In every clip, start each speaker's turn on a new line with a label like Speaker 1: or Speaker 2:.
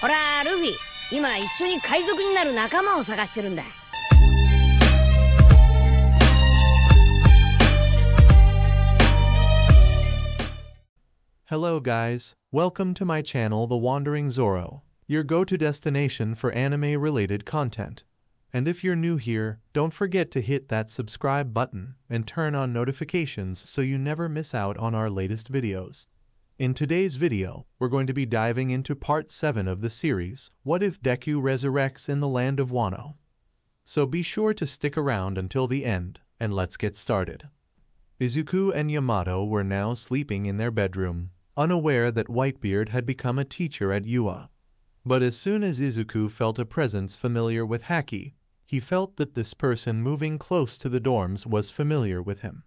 Speaker 1: ほらルフィ今一緒に海賊になる仲間を探してるんだ
Speaker 2: Hello guys, welcome to my channel The Wandering Zoro, your go-to destination for anime-related content. And if you're new here, don't forget to hit that subscribe button and turn on notifications so you never miss out on our latest videos. In today's video, we're going to be diving into part 7 of the series, What If Deku Resurrects in the Land of Wano? So be sure to stick around until the end, and let's get started. Izuku and Yamato were now sleeping in their bedroom, unaware that Whitebeard had become a teacher at UA. But as soon as Izuku felt a presence familiar with Haki, he felt that this person moving close to the dorms was familiar with him.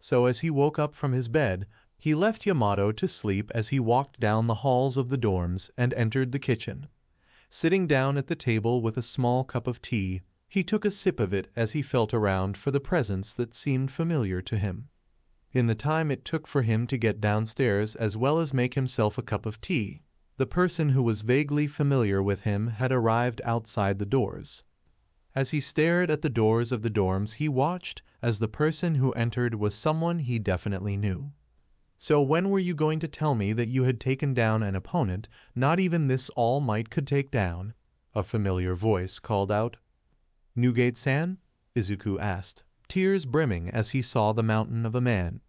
Speaker 2: So as he woke up from his bed, he left Yamato to sleep as he walked down the halls of the dorms and entered the kitchen. Sitting down at the table with a small cup of tea, he took a sip of it as he felt around for the presence that seemed familiar to him. In the time it took for him to get downstairs as well as make himself a cup of tea, the person who was vaguely familiar with him had arrived outside the doors. As he stared at the doors of the dorms, he watched as the person who entered was someone he definitely knew. So when were you going to tell me that you had taken down an opponent not even this All Might could take down? A familiar voice called out. Newgate-san? Izuku asked, tears brimming as he saw the mountain of a man.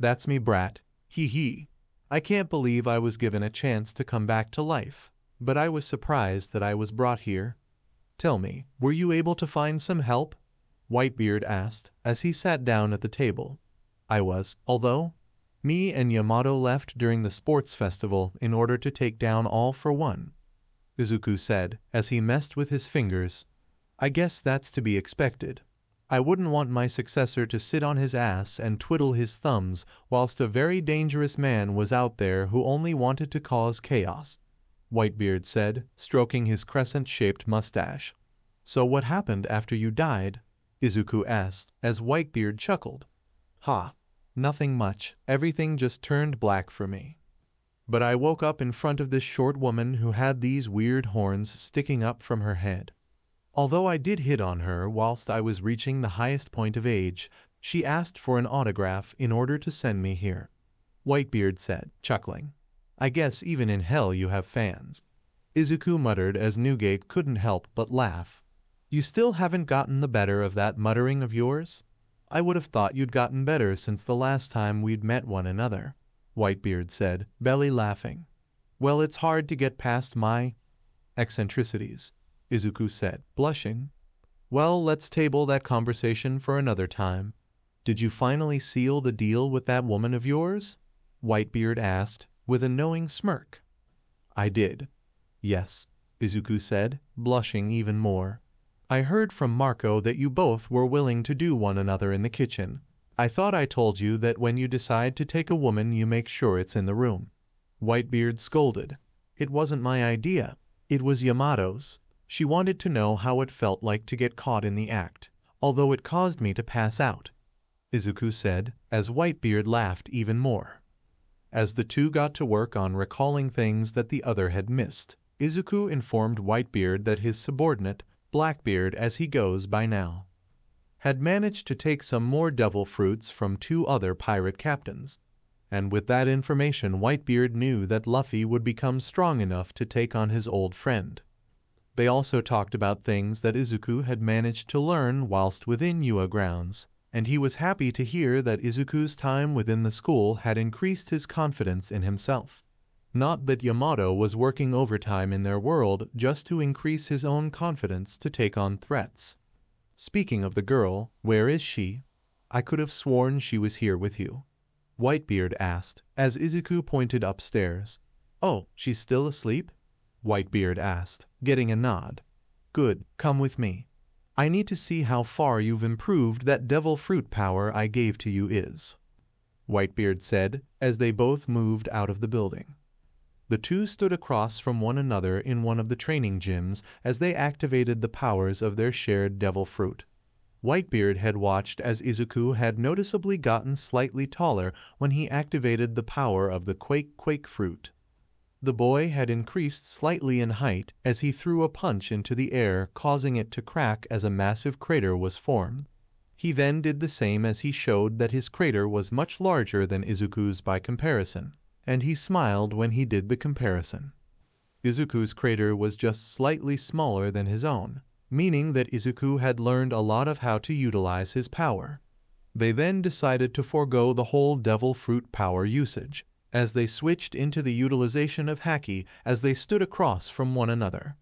Speaker 2: That's me, brat. Hee hee. I can't believe I was given a chance to come back to life, but I was surprised that I was brought here. Tell me, were you able to find some help? Whitebeard asked as he sat down at the table. I was, although me and Yamato left during the sports festival in order to take down All for One, Izuku said as he messed with his fingers. I guess that's to be expected. I wouldn't want my successor to sit on his ass and twiddle his thumbs whilst a very dangerous man was out there who only wanted to cause chaos, Whitebeard said, stroking his crescent-shaped mustache. So what happened after you died? Izuku asked, as Whitebeard chuckled. Ha, nothing much. Everything just turned black for me. But I woke up in front of this short woman who had these weird horns sticking up from her head. Although I did hit on her whilst I was reaching the highest point of age, she asked for an autograph in order to send me here. Whitebeard said, chuckling. I guess even in hell you have fans. Izuku muttered as Newgate couldn't help but laugh. You still haven't gotten the better of that muttering of yours? I would have thought you'd gotten better since the last time we'd met one another, Whitebeard said, belly laughing. Well, it's hard to get past my eccentricities, Izuku said, blushing. Well, let's table that conversation for another time. Did you finally seal the deal with that woman of yours? Whitebeard asked, with a knowing smirk. I did. Yes, Izuku said, blushing even more. I heard from Marco that you both were willing to do one another in the kitchen. I thought I told you that when you decide to take a woman you make sure it's in the room. Whitebeard scolded. It wasn't my idea. It was Yamato's. She wanted to know how it felt like to get caught in the act, although it caused me to pass out. Izuku said, as Whitebeard laughed even more. As the two got to work on recalling things that the other had missed, Izuku informed Whitebeard that his subordinate, Blackbeard as he goes by now, had managed to take some more devil fruits from two other pirate captains. And with that information Whitebeard knew that Luffy would become strong enough to take on his old friend. They also talked about things that Izuku had managed to learn whilst within UA grounds, and he was happy to hear that Izuku's time within the school had increased his confidence in himself. Not that Yamato was working overtime in their world just to increase his own confidence to take on threats. Speaking of the girl, where is she? I could have sworn she was here with you. Whitebeard asked, as Izuku pointed upstairs. Oh, she's still asleep? Whitebeard asked, getting a nod. Good, come with me. I need to see how far you've improved that devil fruit power I gave to you is. Whitebeard said, as they both moved out of the building. The two stood across from one another in one of the training gyms as they activated the powers of their shared devil fruit. Whitebeard had watched as Izuku had noticeably gotten slightly taller when he activated the power of the Quake Quake fruit. The boy had increased slightly in height as he threw a punch into the air, causing it to crack as a massive crater was formed. He then did the same as he showed that his crater was much larger than Izuku's by comparison, and he smiled when he did the comparison. Izuku's crater was just slightly smaller than his own, meaning that Izuku had learned a lot of how to utilize his power. They then decided to forego the whole devil fruit power usage, as they switched into the utilization of Haki as they stood across from one another.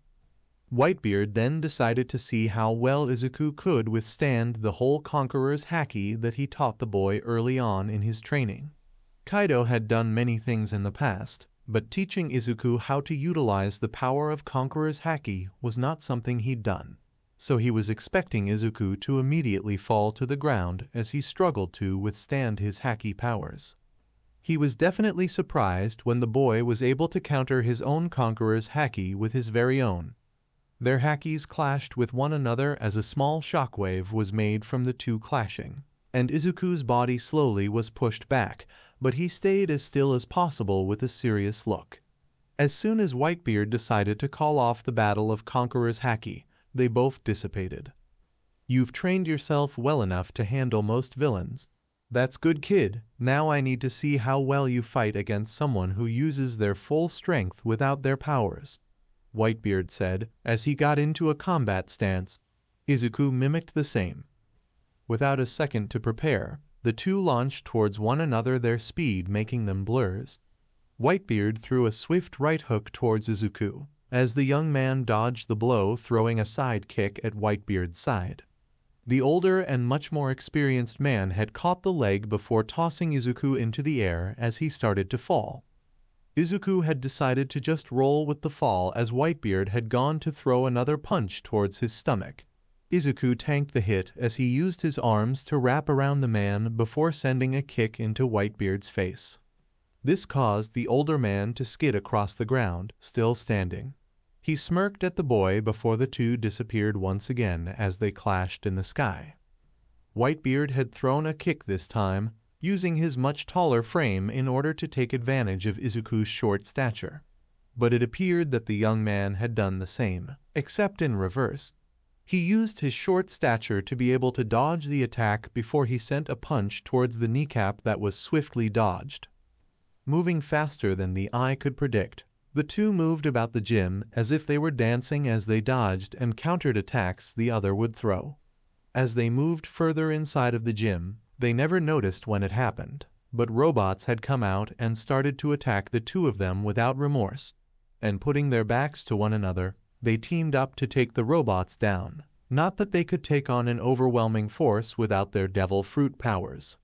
Speaker 2: Whitebeard then decided to see how well Izuku could withstand the whole Conqueror's Haki that he taught the boy early on in his training. Kaido had done many things in the past, but teaching Izuku how to utilize the power of Conqueror's Haki was not something he'd done, so he was expecting Izuku to immediately fall to the ground as he struggled to withstand his Haki powers. He was definitely surprised when the boy was able to counter his own Conqueror's Haki with his very own. Their Hakis clashed with one another as a small shockwave was made from the two clashing, and Izuku's body slowly was pushed back, but he stayed as still as possible with a serious look. As soon as Whitebeard decided to call off the Battle of Conqueror's Haki, they both dissipated. You've trained yourself well enough to handle most villains. That's good kid, now I need to see how well you fight against someone who uses their full strength without their powers. Whitebeard said as he got into a combat stance. Izuku mimicked the same. Without a second to prepare, the two launched towards one another their speed making them blurs. Whitebeard threw a swift right hook towards Izuku, as the young man dodged the blow throwing a side kick at Whitebeard's side. The older and much more experienced man had caught the leg before tossing Izuku into the air as he started to fall. Izuku had decided to just roll with the fall as Whitebeard had gone to throw another punch towards his stomach. Izuku tanked the hit as he used his arms to wrap around the man before sending a kick into Whitebeard's face. This caused the older man to skid across the ground, still standing. He smirked at the boy before the two disappeared once again as they clashed in the sky. Whitebeard had thrown a kick this time, using his much taller frame in order to take advantage of Izuku's short stature. But it appeared that the young man had done the same, except in reverse. He used his short stature to be able to dodge the attack before he sent a punch towards the kneecap that was swiftly dodged. Moving faster than the eye could predict, the two moved about the gym as if they were dancing as they dodged and countered attacks the other would throw. As they moved further inside of the gym, they never noticed when it happened, but robots had come out and started to attack the two of them without remorse, and putting their backs to one another, they teamed up to take the robots down. Not that they could take on an overwhelming force without their devil fruit powers.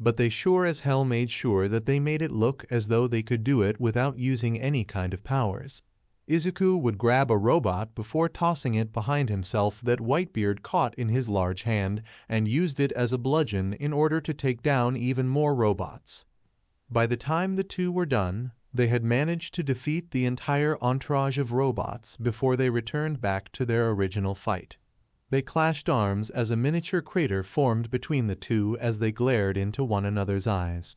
Speaker 2: But they sure as hell made sure that they made it look as though they could do it without using any kind of powers. Izuku would grab a robot before tossing it behind himself that Whitebeard caught in his large hand and used it as a bludgeon in order to take down even more robots. By the time the two were done, they had managed to defeat the entire entourage of robots before they returned back to their original fight. They clashed arms as a miniature crater formed between the two as they glared into one another's eyes.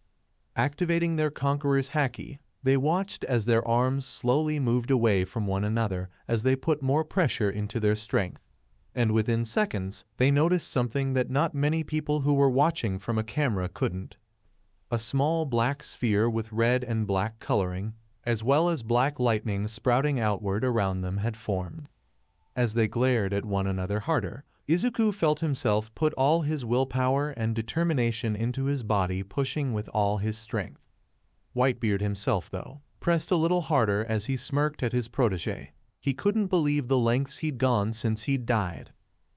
Speaker 2: Activating their conqueror's haki, they watched as their arms slowly moved away from one another as they put more pressure into their strength. And within seconds, they noticed something that not many people who were watching from a camera couldn't. A small black sphere with red and black coloring, as well as black lightning sprouting outward around them had formed. As they glared at one another harder, Izuku felt himself put all his willpower and determination into his body pushing with all his strength. Whitebeard himself, though, pressed a little harder as he smirked at his protege. He couldn't believe the lengths he'd gone since he'd died.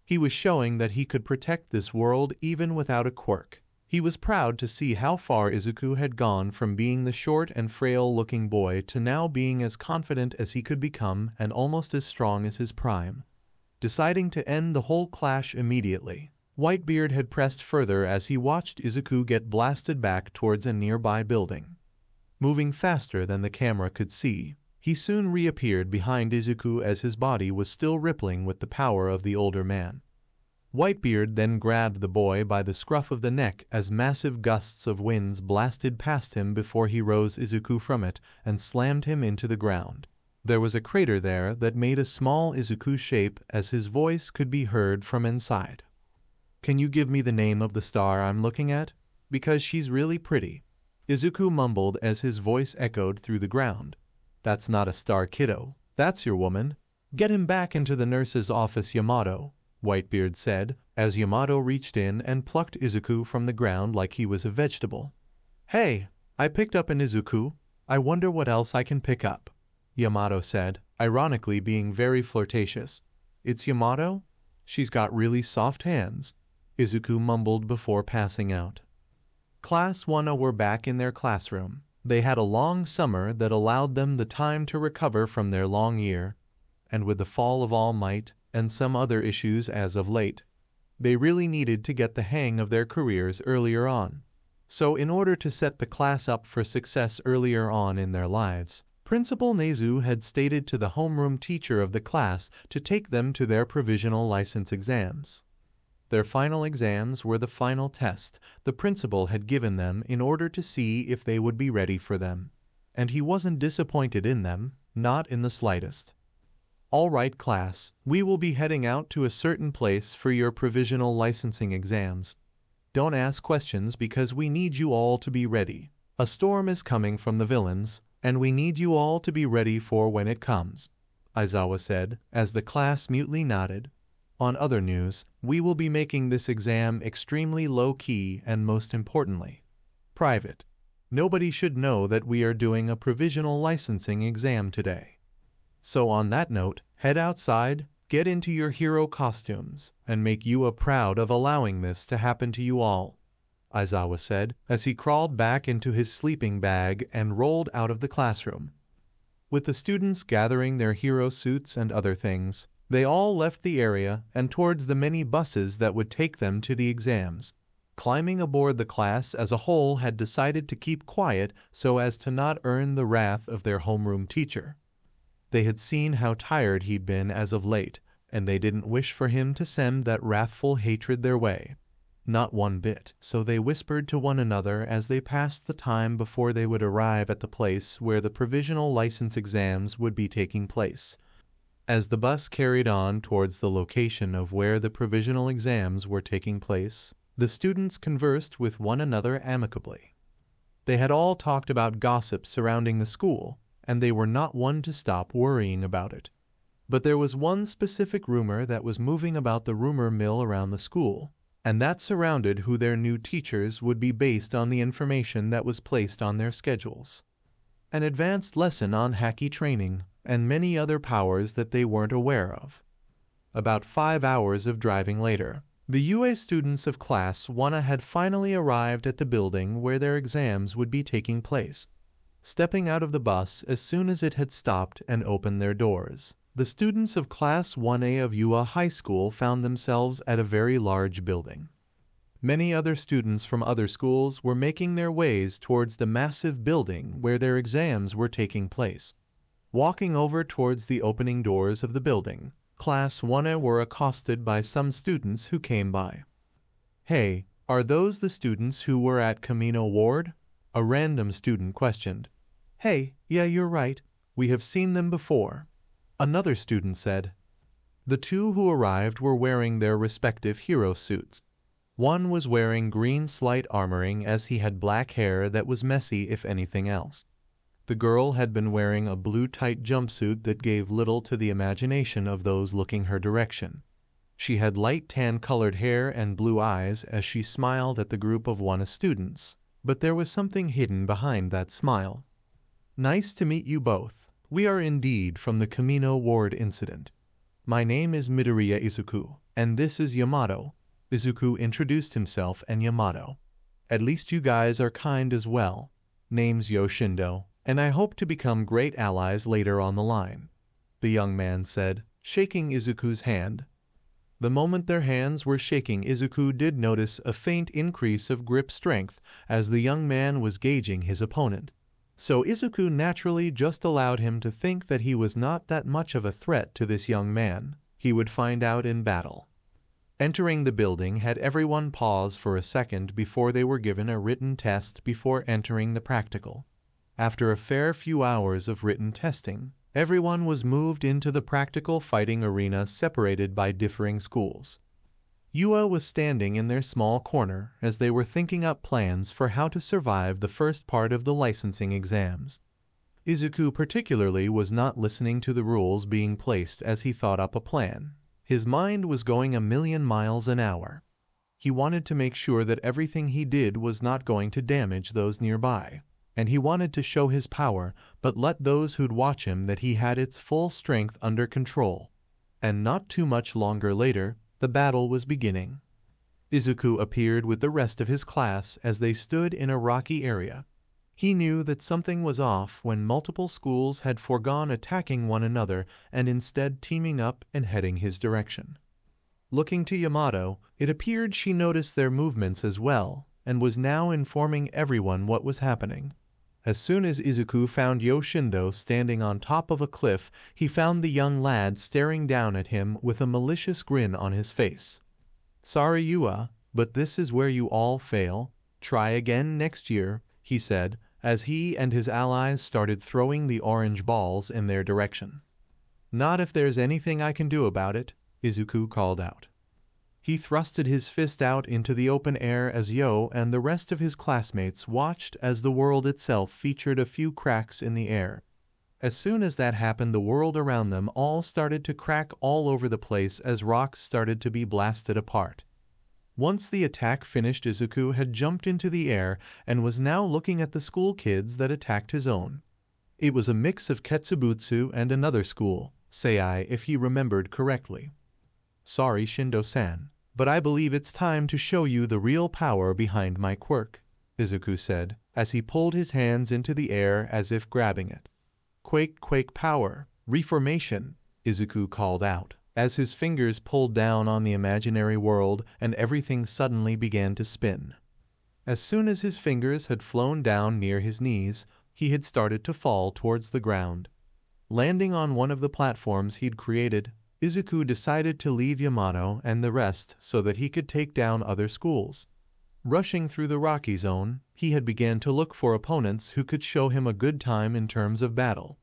Speaker 2: He was showing that he could protect this world even without a quirk. He was proud to see how far Izuku had gone from being the short and frail-looking boy to now being as confident as he could become and almost as strong as his prime. Deciding to end the whole clash immediately, Whitebeard had pressed further as he watched Izuku get blasted back towards a nearby building. Moving faster than the camera could see, he soon reappeared behind Izuku as his body was still rippling with the power of the older man. Whitebeard then grabbed the boy by the scruff of the neck as massive gusts of winds blasted past him before he rose Izuku from it and slammed him into the ground. There was a crater there that made a small Izuku shape as his voice could be heard from inside. Can you give me the name of the star I'm looking at? Because she's really pretty. Izuku mumbled as his voice echoed through the ground. That's not a star, kiddo. That's your woman. Get him back into the nurse's office, Yamato. Whitebeard said, as Yamato reached in and plucked Izuku from the ground like he was a vegetable. Hey, I picked up an Izuku. I wonder what else I can pick up. Yamato said, ironically being very flirtatious. It's Yamato? She's got really soft hands. Izuku mumbled before passing out. Class 1 were back in their classroom. They had a long summer that allowed them the time to recover from their long year, and with the fall of All Might, and some other issues as of late. They really needed to get the hang of their careers earlier on. So, in order to set the class up for success earlier on in their lives, Principal Nezu had stated to the homeroom teacher of the class to take them to their provisional license exams. Their final exams were the final test the principal had given them in order to see if they would be ready for them. And he wasn't disappointed in them, not in the slightest. All right, class, we will be heading out to a certain place for your provisional licensing exams. Don't ask questions because we need you all to be ready. A storm is coming from the villains, and we need you all to be ready for when it comes, Aizawa said, as the class mutely nodded. On other news, we will be making this exam extremely low-key and most importantly, private. Nobody should know that we are doing a provisional licensing exam today. So on that note, head outside, get into your hero costumes, and make UA proud of allowing this to happen to you all, Aizawa said as he crawled back into his sleeping bag and rolled out of the classroom. With the students gathering their hero suits and other things, they all left the area and towards the many buses that would take them to the exams. Climbing aboard the class as a whole had decided to keep quiet so as to not earn the wrath of their homeroom teacher. They had seen how tired he'd been as of late, and they didn't wish for him to send that wrathful hatred their way. Not one bit, so they whispered to one another as they passed the time before they would arrive at the place where the provisional license exams would be taking place. As the bus carried on towards the location of where the provisional exams were taking place, the students conversed with one another amicably. They had all talked about gossip surrounding the school, and they were not one to stop worrying about it. But there was one specific rumor that was moving about the rumor mill around the school, and that surrounded who their new teachers would be based on the information that was placed on their schedules. An advanced lesson on Haki training, and many other powers that they weren't aware of. About five hours of driving later, the UA students of Class 1 had finally arrived at the building where their exams would be taking place stepping out of the bus as soon as it had stopped and opened their doors. The students of Class 1A of UA High School found themselves at a very large building. Many other students from other schools were making their ways towards the massive building where their exams were taking place. Walking over towards the opening doors of the building, Class 1A were accosted by some students who came by. Hey, are those the students who were at Kamino Ward? A random student questioned. Hey, yeah, you're right. We have seen them before. Another student said. The two who arrived were wearing their respective hero suits. One was wearing green slight armoring as he had black hair that was messy if anything else. The girl had been wearing a blue tight jumpsuit that gave little to the imagination of those looking her direction. She had light tan colored hair and blue eyes as she smiled at the group of WANA students, but there was something hidden behind that smile. Nice to meet you both. We are indeed from the Kamino Ward incident. My name is Midoriya Izuku, and this is Yamato. Izuku introduced himself and Yamato. At least you guys are kind as well. Name's Yo Shindo, and I hope to become great allies later on the line. The young man said, shaking Izuku's hand. The moment their hands were shaking, Izuku did notice a faint increase of grip strength as the young man was gauging his opponent so Izuku naturally just allowed him to think that he was not that much of a threat to this young man. He would find out in battle. Entering the building had everyone pause for a second before they were given a written test before entering the practical. After a fair few hours of written testing, everyone was moved into the practical fighting arena separated by differing schools. UA was standing in their small corner as they were thinking up plans for how to survive the first part of the licensing exams. Izuku particularly was not listening to the rules being placed as he thought up a plan. His mind was going a million miles an hour. He wanted to make sure that everything he did was not going to damage those nearby, and he wanted to show his power but let those who'd watch him that he had its full strength under control. And not too much longer later, the battle was beginning. Izuku appeared with the rest of his class as they stood in a rocky area. He knew that something was off when multiple schools had foregone attacking one another and instead teaming up and heading his direction. Looking to Yamato, it appeared she noticed their movements as well and was now informing everyone what was happening. As soon as Izuku found Yo Shindo standing on top of a cliff, he found the young lad staring down at him with a malicious grin on his face. Sorry, UA, but this is where you all fail. Try again next year, he said, as he and his allies started throwing the orange balls in their direction. Not if there's anything I can do about it, Izuku called out. He thrusted his fist out into the open air as Yo and the rest of his classmates watched as the world itself featured a few cracks in the air. As soon as that happened, the world around them all started to crack all over the place as rocks started to be blasted apart. Once the attack finished, Izuku had jumped into the air and was now looking at the school kids that attacked his own. It was a mix of Ketsubutsu and another school, Sei if he remembered correctly. Sorry, Shindo-san, but I believe it's time to show you the real power behind my quirk, Izuku said, as he pulled his hands into the air as if grabbing it. Quake, quake power, reformation, Izuku called out, as his fingers pulled down on the imaginary world and everything suddenly began to spin. As soon as his fingers had flown down near his knees, he had started to fall towards the ground. Landing on one of the platforms he'd created, Izuku decided to leave Yamato and the rest so that he could take down other schools. Rushing through the Rocky Zone, he had began to look for opponents who could show him a good time in terms of battle.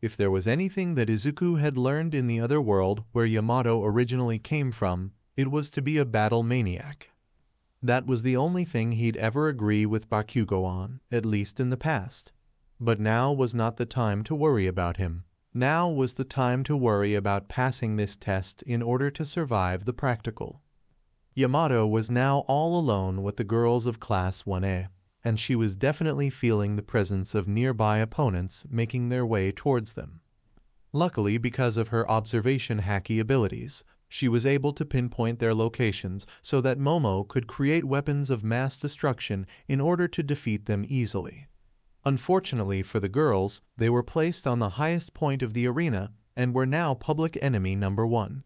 Speaker 2: If there was anything that Izuku had learned in the other world where Yamato originally came from, it was to be a battle maniac. That was the only thing he'd ever agree with Bakugo on, at least in the past. But now was not the time to worry about him. Now was the time to worry about passing this test in order to survive the practical. Yamato was now all alone with the girls of Class 1A, and she was definitely feeling the presence of nearby opponents making their way towards them. Luckily, because of her observation haki abilities, she was able to pinpoint their locations so that Momo could create weapons of mass destruction in order to defeat them easily. Unfortunately for the girls, they were placed on the highest point of the arena and were now public enemy number one.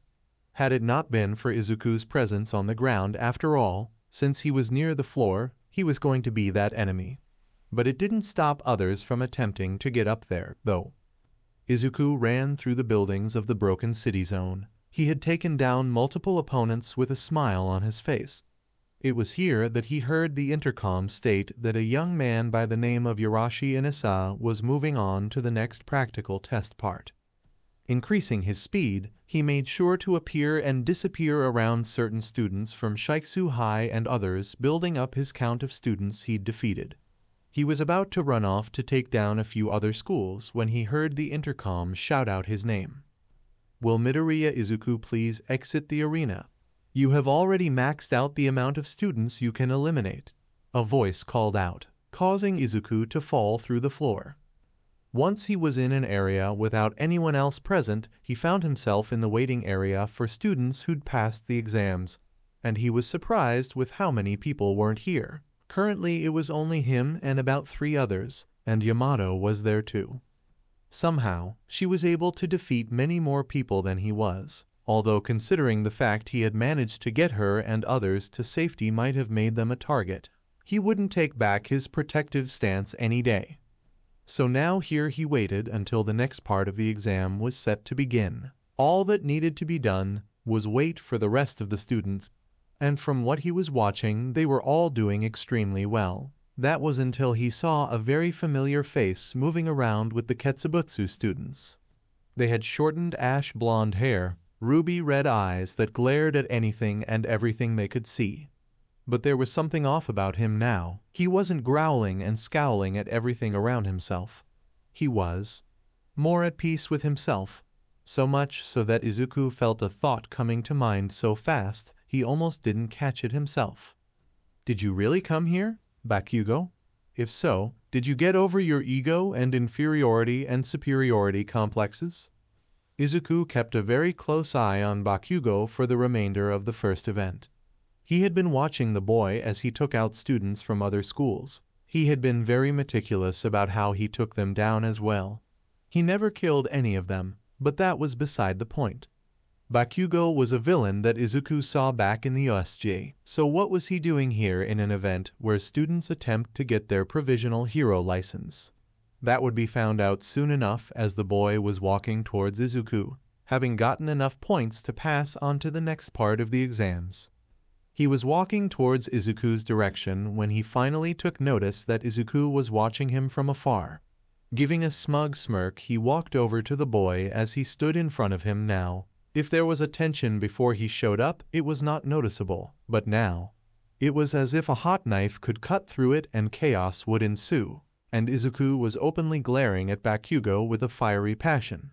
Speaker 2: Had it not been for Izuku's presence on the ground, after all, since he was near the floor, he was going to be that enemy. But it didn't stop others from attempting to get up there, though. Izuku ran through the buildings of the Broken City Zone. He had taken down multiple opponents with a smile on his face. It was here that he heard the intercom state that a young man by the name of Yoarashi Inasa was moving on to the next practical test part. Increasing his speed, he made sure to appear and disappear around certain students from Shiketsu High and others, building up his count of students he'd defeated. He was about to run off to take down a few other schools when he heard the intercom shout out his name. Will Midoriya Izuku please exit the arena? You have already maxed out the amount of students you can eliminate. A voice called out, causing Izuku to fall through the floor. Once he was in an area without anyone else present, he found himself in the waiting area for students who'd passed the exams, and he was surprised with how many people weren't here. Currently, it was only him and about three others, and Yamato was there too. Somehow, she was able to defeat many more people than he was although considering the fact he had managed to get her and others to safety might have made them a target. He wouldn't take back his protective stance any day. So now here he waited until the next part of the exam was set to begin. All that needed to be done was wait for the rest of the students, and from what he was watching, they were all doing extremely well. That was until he saw a very familiar face moving around with the Ketsubutsu students. They had shortened ash blonde hair, ruby red eyes that glared at anything and everything they could see. But there was something off about him now. He wasn't growling and scowling at everything around himself. He was more at peace with himself, so much so that Izuku felt a thought coming to mind so fast he almost didn't catch it himself. Did you really come here, Bakugo? If so, did you get over your ego and inferiority and superiority complexes? Izuku kept a very close eye on Bakugo for the remainder of the first event. He had been watching the boy as he took out students from other schools. He had been very meticulous about how he took them down as well. He never killed any of them, but that was beside the point. Bakugo was a villain that Izuku saw back in the USJ, so what was he doing here in an event where students attempt to get their provisional hero license? That would be found out soon enough as the boy was walking towards Izuku, having gotten enough points to pass on to the next part of the exams. He was walking towards Izuku's direction when he finally took notice that Izuku was watching him from afar. Giving a smug smirk, he walked over to the boy as he stood in front of him now if there was a tension before he showed up, it was not noticeable, but now, it was as if a hot knife could cut through it and chaos would ensue, and Izuku was openly glaring at Bakugo with a fiery passion.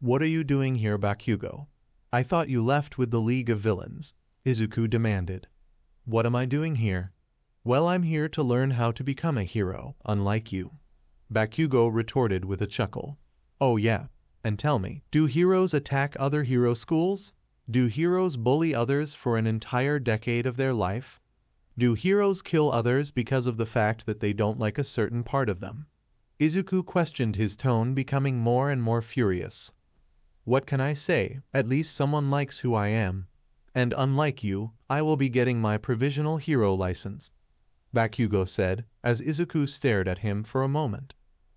Speaker 2: What are you doing here, Bakugo? I thought you left with the League of Villains, Izuku demanded. What am I doing here? Well, I'm here to learn how to become a hero, unlike you. Bakugo retorted with a chuckle. Oh yeah, and tell me, do heroes attack other hero schools? Do heroes bully others for an entire decade of their life? Do heroes kill others because of the fact that they don't like a certain part of them? Izuku questioned his tone becoming more and more furious. What can I say? At least someone likes who I am. And unlike you, I will be getting my provisional hero license. Bakugo said, as Izuku stared at him for a moment.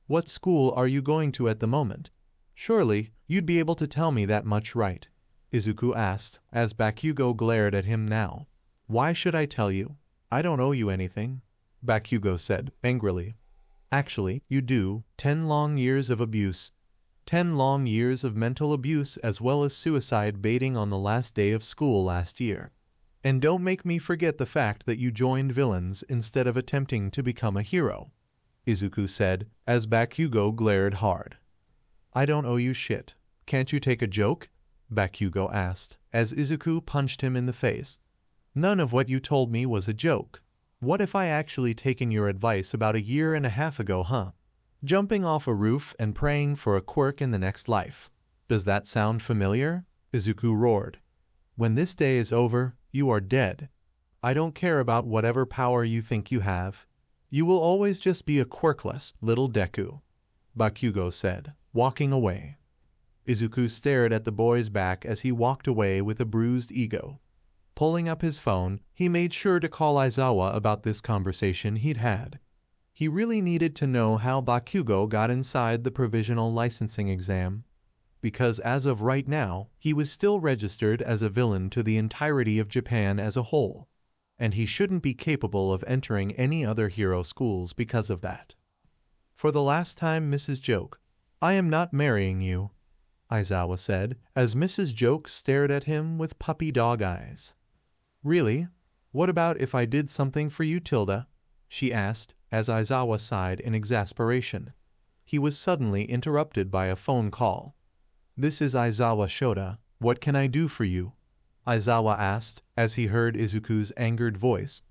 Speaker 2: What school are you going to at the moment? Surely, you'd be able to tell me that much right, Izuku asked, as Bakugo glared at him now. Why should I tell you? I don't owe you anything, Bakugo said, angrily. Actually, you do. Ten long years of abuse. Ten long years of mental abuse as well as suicide baiting on the last day of school last year. And don't make me forget the fact that you joined villains instead of attempting to become a hero, Izuku said, as Bakugo glared hard. I don't owe you shit. Can't you take a joke? Bakugo asked, as Izuku punched him in the face. None of what you told me was a joke. What if I actually taken your advice about a year and a half ago, huh? Jumping off a roof and praying for a quirk in the next life. Does that sound familiar? Izuku roared. When this day is over, you are dead. I don't care about whatever power you think you have. You will always just be a quirkless little Deku, Bakugo said walking away. Izuku stared at the boy's back as he walked away with a bruised ego. Pulling up his phone, he made sure to call Aizawa about this conversation he'd had. He really needed to know how Bakugo got inside the provisional licensing exam, because as of right now, he was still registered as a villain to the entirety of Japan as a whole, and he shouldn't be capable of entering any other hero schools because of that. For the last time, Mrs. Joke, I am not marrying you, Aizawa said, as Mrs. Joke stared at him with puppy dog eyes. Really? What about if I did something for you, Tilda? she asked, as Aizawa sighed in exasperation. He was suddenly interrupted by a phone call. This is Aizawa Shota. What can I do for you? Aizawa asked, as he heard Izuku's angered voice.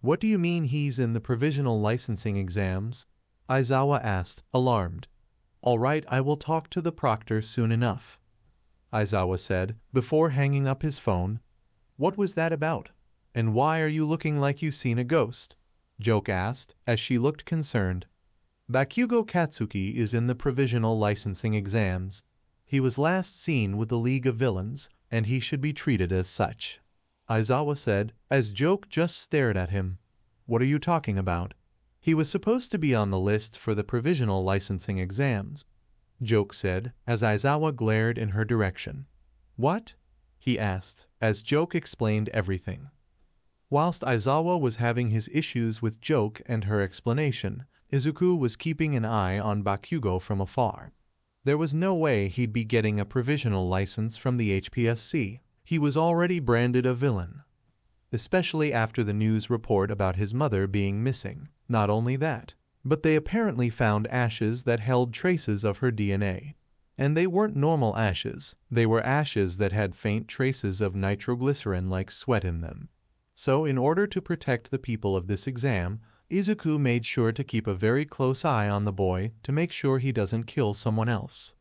Speaker 2: What do you mean he's in the provisional licensing exams? Aizawa asked, alarmed. All right, I will talk to the proctor soon enough, Aizawa said, before hanging up his phone. What was that about? And why are you looking like you've seen a ghost? Joke asked, as she looked concerned. Bakugo Katsuki is in the provisional licensing exams. He was last seen with the League of Villains, and he should be treated as such. Aizawa said, as Joke just stared at him. What are you talking about? He was supposed to be on the list for the provisional licensing exams, Joke said as Aizawa glared in her direction. What? He asked, as Joke explained everything. Whilst Aizawa was having his issues with Joke and her explanation, Izuku was keeping an eye on Bakugo from afar. There was no way he'd be getting a provisional license from the HPSC. He was already branded a villain, especially after the news report about his mother being missing. Not only that, but they apparently found ashes that held traces of her DNA. And they weren't normal ashes, they were ashes that had faint traces of nitroglycerin like sweat in them. So, in order to protect the people of this exam, Izuku made sure to keep a very close eye on the boy to make sure he doesn't kill someone else.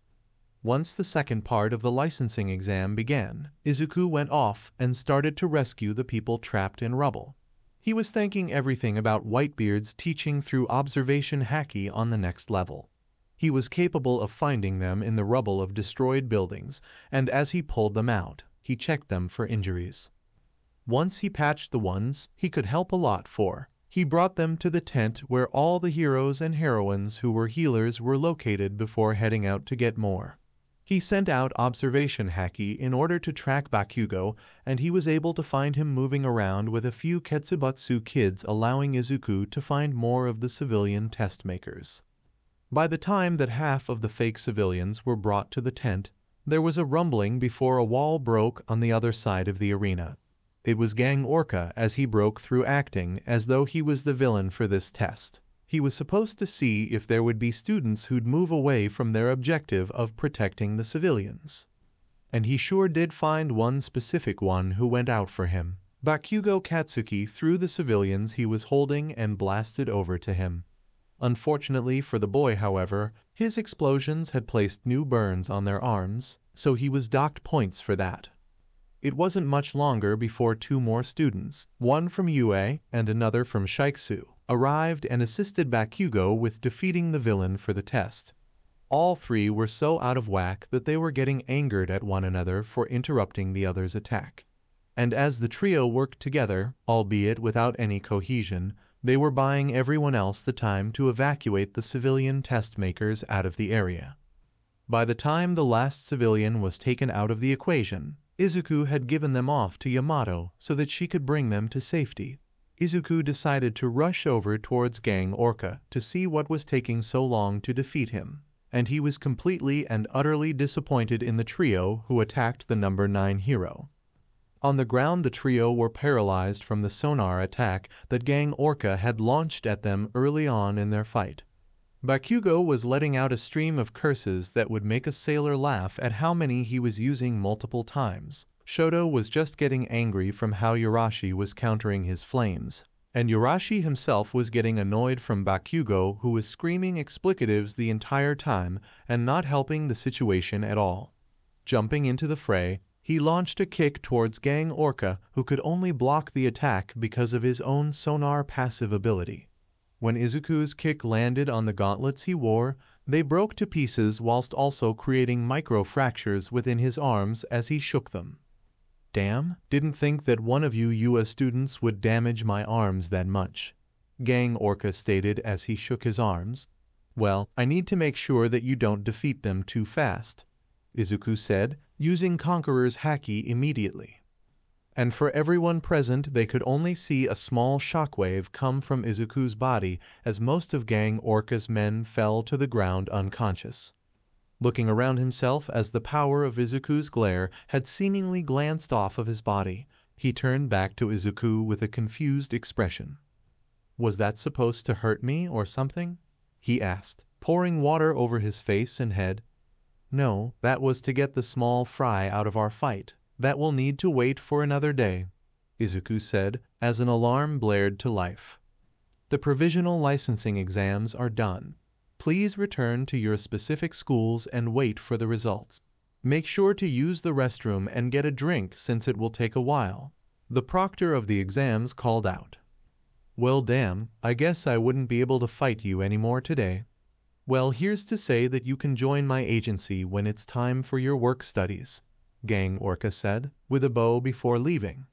Speaker 2: Once the second part of the licensing exam began, Izuku went off and started to rescue the people trapped in rubble. He was thanking everything about Whitebeard's teaching through observation haki on the next level. He was capable of finding them in the rubble of destroyed buildings, and as he pulled them out, he checked them for injuries. Once he patched the ones he could help a lot for, he brought them to the tent where all the heroes and heroines who were healers were located before heading out to get more. He sent out observation haki in order to track Bakugo, and he was able to find him moving around with a few Ketsubutsu kids allowing Izuku to find more of the civilian test makers. By the time that half of the fake civilians were brought to the tent, there was a rumbling before a wall broke on the other side of the arena. It was Gang Orca as he broke through acting as though he was the villain for this test. He was supposed to see if there would be students who'd move away from their objective of protecting the civilians. And he sure did find one specific one who went out for him. Bakugo Katsuki threw the civilians he was holding and blasted over to him. Unfortunately for the boy, however, his explosions had placed new burns on their arms, so he was docked points for that. It wasn't much longer before two more students, one from UA and another from Shiketsu, arrived and assisted Bakugo with defeating the villain for the test. All three were so out of whack that they were getting angered at one another for interrupting the other's attack. And as the trio worked together, albeit without any cohesion, they were buying everyone else the time to evacuate the civilian test makers out of the area. By the time the last civilian was taken out of the equation, Izuku had given them off to Yamato so that she could bring them to safety. Izuku decided to rush over towards Gang Orca to see what was taking so long to defeat him, and he was completely and utterly disappointed in the trio who attacked the number 9 hero. On the ground the trio were paralyzed from the sonar attack that Gang Orca had launched at them early on in their fight. Bakugo was letting out a stream of curses that would make a sailor laugh at how many he was using multiple times. Shoto was just getting angry from how Yoarashi was countering his flames, and Yoarashi himself was getting annoyed from Bakugo who was screaming explicatives the entire time and not helping the situation at all. Jumping into the fray, he launched a kick towards Gang Orca who could only block the attack because of his own sonar passive ability. When Izuku's kick landed on the gauntlets he wore, they broke to pieces whilst also creating micro fractures within his arms as he shook them. Damn, didn't think that one of you UA students would damage my arms that much. Gang Orca stated as he shook his arms. Well, I need to make sure that you don't defeat them too fast, Izuku said, using Conqueror's haki immediately. And for everyone present, they could only see a small shockwave come from Izuku's body as most of Gang Orca's men fell to the ground unconscious. Looking around himself as the power of Izuku's glare had seemingly glanced off of his body, he turned back to Izuku with a confused expression. Was that supposed to hurt me or something? he asked, pouring water over his face and head. No, that was to get the small fry out of our fight. That will need to wait for another day, Izuku said as an alarm blared to life. The provisional licensing exams are done. Please return to your specific schools and wait for the results. Make sure to use the restroom and get a drink since it will take a while. The proctor of the exams called out. Well, damn, I guess I wouldn't be able to fight you anymore today. Well, here's to say that you can join my agency when it's time for your work studies, Gang Orca said, with a bow before leaving.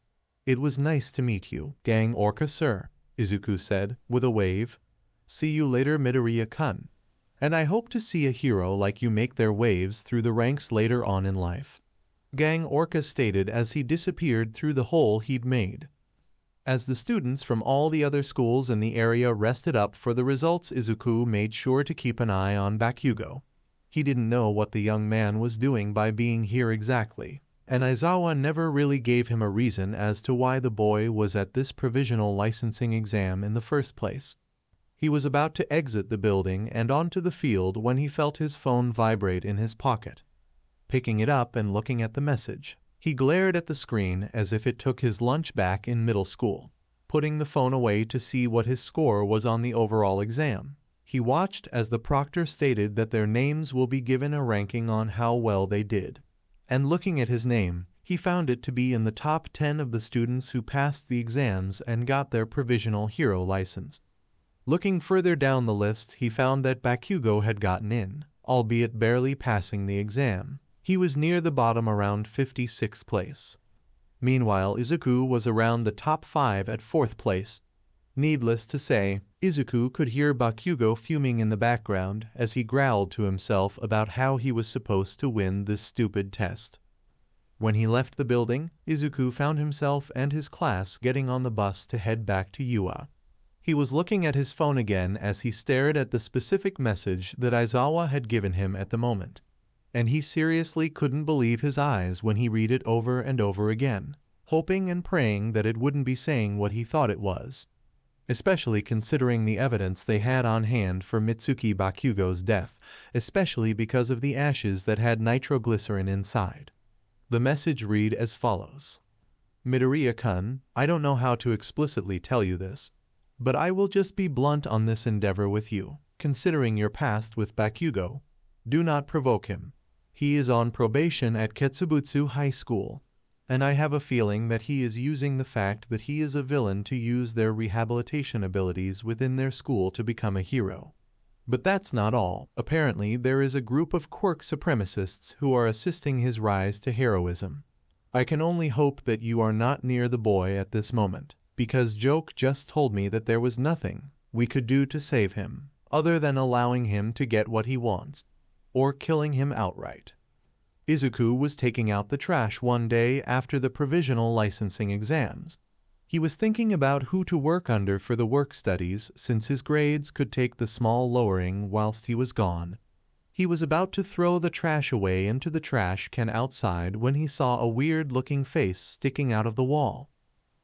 Speaker 2: It was nice to meet you, Gang Orca sir, Izuku said, with a wave. See you later, Midoriya-kun and I hope to see a hero like you make their waves through the ranks later on in life. Gang Orca stated as he disappeared through the hole he'd made. As the students from all the other schools in the area rested up for the results, Izuku made sure to keep an eye on Bakugo. He didn't know what the young man was doing by being here exactly, and Aizawa never really gave him a reason as to why the boy was at this provisional licensing exam in the first place. He was about to exit the building and onto the field when he felt his phone vibrate in his pocket. Picking it up and looking at the message, he glared at the screen as if it took his lunch back in middle school. Putting the phone away to see what his score was on the overall exam, he watched as the proctor stated that their names will be given a ranking on how well they did. And looking at his name, he found it to be in the top 10 of the students who passed the exams and got their provisional hero license. Looking further down the list, he found that Bakugo had gotten in, albeit barely passing the exam. He was near the bottom around 56th place. Meanwhile, Izuku was around the top 5 at 4th place. Needless to say, Izuku could hear Bakugo fuming in the background as he growled to himself about how he was supposed to win this stupid test. When he left the building, Izuku found himself and his class getting on the bus to head back to UA. He was looking at his phone again as he stared at the specific message that Aizawa had given him at the moment, and he seriously couldn't believe his eyes when he read it over and over again, hoping and praying that it wouldn't be saying what he thought it was, especially considering the evidence they had on hand for Mitsuki Bakugo's death, especially because of the ashes that had nitroglycerin inside. The message read as follows. Midoriya-kun, I don't know how to explicitly tell you this, but I will just be blunt on this endeavor with you. Considering your past with Bakugo, do not provoke him. He is on probation at Ketsubutsu High School, and I have a feeling that he is using the fact that he is a villain to use their rehabilitation abilities within their school to become a hero. But that's not all. Apparently, there is a group of quirk supremacists who are assisting his rise to heroism. I can only hope that you are not near the boy at this moment because Joke just told me that there was nothing we could do to save him other than allowing him to get what he wants, or killing him outright. Izuku was taking out the trash one day after the provisional licensing exams. He was thinking about who to work under for the work studies since his grades could take the small lowering whilst he was gone. He was about to throw the trash away into the trash can outside when he saw a weird looking face sticking out of the wall.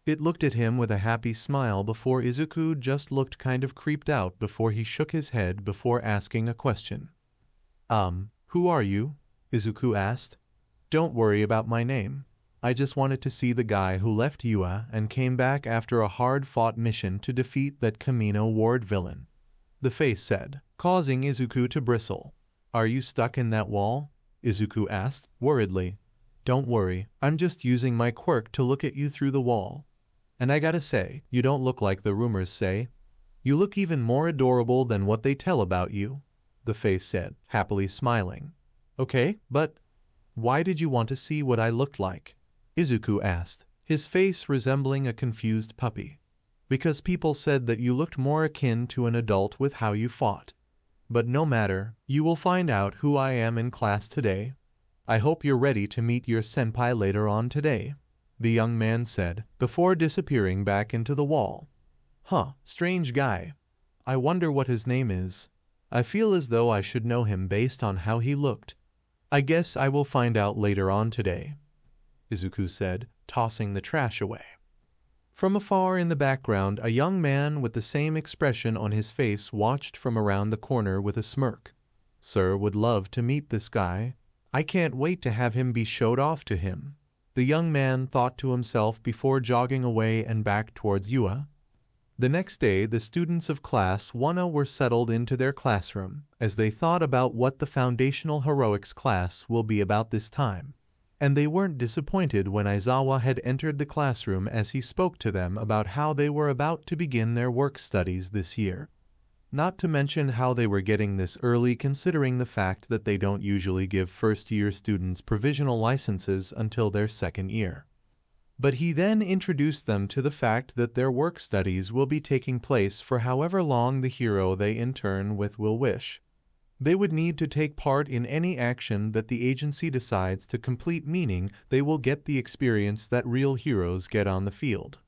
Speaker 2: It looked at him with a happy smile before Izuku just looked kind of creeped out before he shook his head before asking a question. Um, who are you? Izuku asked. Don't worry about my name. I just wanted to see the guy who left UA and came back after a hard-fought mission to defeat that Kamino Ward villain. The face said, causing Izuku to bristle. Are you stuck in that wall? Izuku asked, worriedly. Don't worry, I'm just using my quirk to look at you through the wall. And I gotta say, you don't look like the rumors say. You look even more adorable than what they tell about you, the face said, happily smiling. Okay, but why did you want to see what I looked like? Izuku asked, his face resembling a confused puppy. Because people said that you looked more akin to an adult with how you fought. But no matter, you will find out who I am in class today. I hope you're ready to meet your senpai later on today the young man said, before disappearing back into the wall. Huh, strange guy. I wonder what his name is. I feel as though I should know him based on how he looked. I guess I will find out later on today, Izuku said, tossing the trash away. From afar in the background, a young man with the same expression on his face watched from around the corner with a smirk. Sir would love to meet this guy. I can't wait to have him be showed off to him the young man thought to himself before jogging away and back towards UA. The next day, the students of Class 1A were settled into their classroom as they thought about what the Foundational Heroics class will be about this time. And they weren't disappointed when Aizawa had entered the classroom as he spoke to them about how they were about to begin their work studies this year not to mention how they were getting this early considering the fact that they don't usually give first-year students provisional licenses until their second year. But he then introduced them to the fact that their work studies will be taking place for however long the hero they intern with will wish. They would need to take part in any action that the agency decides to complete meaning they will get the experience that real heroes get on the field.